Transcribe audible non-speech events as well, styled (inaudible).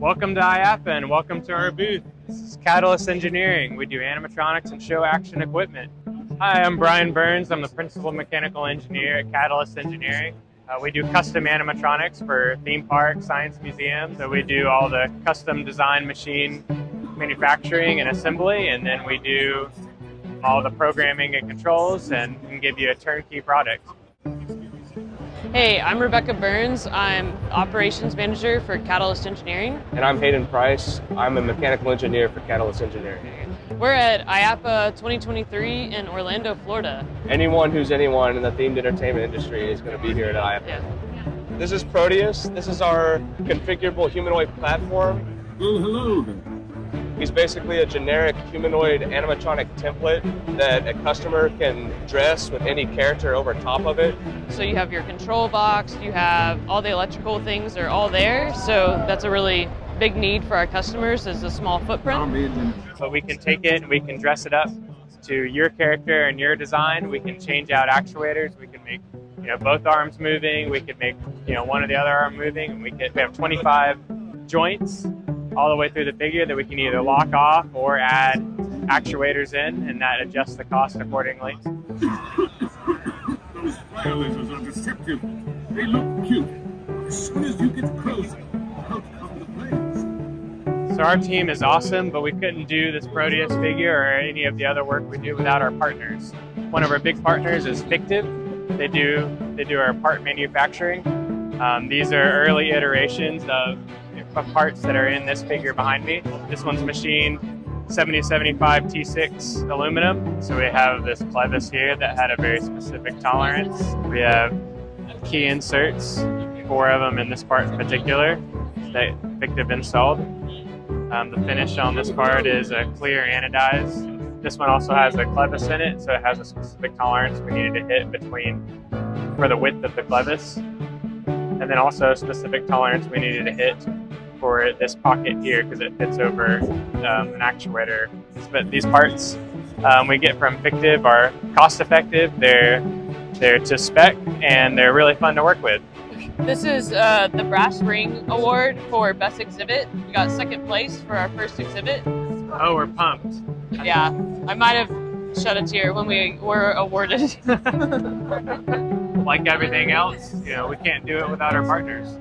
Welcome to IAAPA and welcome to our booth. This is Catalyst Engineering. We do animatronics and show action equipment. Hi, I'm Brian Burns. I'm the Principal Mechanical Engineer at Catalyst Engineering. Uh, we do custom animatronics for theme parks, science museums. So we do all the custom design machine manufacturing and assembly, and then we do all the programming and controls and can give you a turnkey product. Hey, I'm Rebecca Burns. I'm operations manager for Catalyst Engineering. And I'm Hayden Price. I'm a mechanical engineer for Catalyst Engineering. We're at IAAPA 2023 in Orlando, Florida. Anyone who's anyone in the themed entertainment industry is going to be here at IAAPA. Yeah. This is Proteus. This is our configurable humanoid platform. Well, hello there. He's basically a generic humanoid animatronic template that a customer can dress with any character over top of it. So you have your control box, you have all the electrical things are all there. So that's a really big need for our customers is a small footprint. Amazing. So we can take it and we can dress it up to your character and your design. We can change out actuators. We can make you know both arms moving. We can make you know one or the other arm moving. And we can we have 25 joints all the way through the figure that we can either lock off or add actuators in, and that adjusts the cost accordingly. Those violators are deceptive. They look cute. As soon as you get closer, out come the flames. So our team is awesome, but we couldn't do this Proteus figure or any of the other work we do without our partners. One of our big partners is Fictiv. They do they do our part manufacturing. Um, these are early iterations of, of parts that are in this figure behind me. This one's machined 7075 T6 aluminum. So we have this clevis here that had a very specific tolerance. We have key inserts, four of them in this part in particular that Fictiv installed. Um, the finish on this part is a clear anodized. This one also has a clevis in it, so it has a specific tolerance we needed to hit between for the width of the clevis. And then also a specific tolerance we needed to hit for this pocket here because it fits over um, an actuator. But these parts um, we get from Fictiv are cost effective, they're, they're to spec, and they're really fun to work with. This is uh, the Brass Ring Award for Best Exhibit. We got second place for our first exhibit. Oh, we're pumped. Yeah, I might have shed a tear when we were awarded. (laughs) like everything else, you know, we can't do it without our partners.